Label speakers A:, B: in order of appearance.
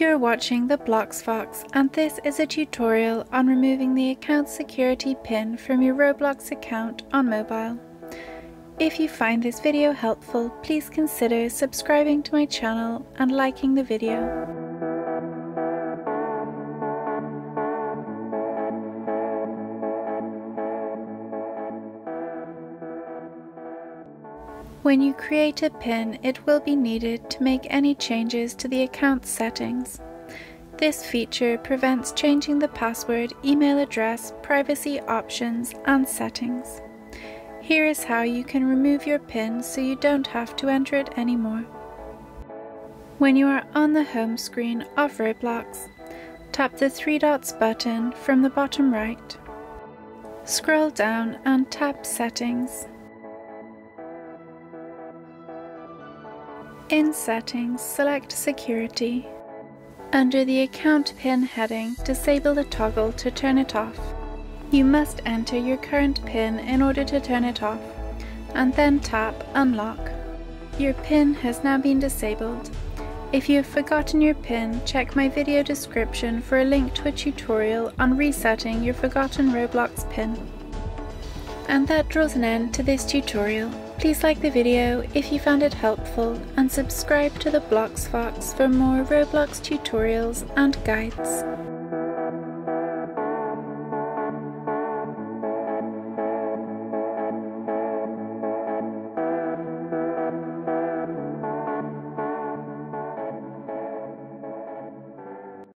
A: You're watching the Blox Fox and this is a tutorial on removing the account security pin from your Roblox account on mobile. If you find this video helpful, please consider subscribing to my channel and liking the video. When you create a PIN, it will be needed to make any changes to the account settings. This feature prevents changing the password, email address, privacy options, and settings. Here is how you can remove your PIN so you don't have to enter it anymore. When you are on the home screen of Roblox, tap the three dots button from the bottom right. Scroll down and tap Settings. In Settings, select Security. Under the Account PIN heading, disable the toggle to turn it off. You must enter your current PIN in order to turn it off, and then tap Unlock. Your PIN has now been disabled. If you have forgotten your PIN, check my video description for a link to a tutorial on resetting your forgotten Roblox PIN. And that draws an end to this tutorial. Please like the video if you found it helpful and subscribe to the Blox Fox for more Roblox tutorials and guides.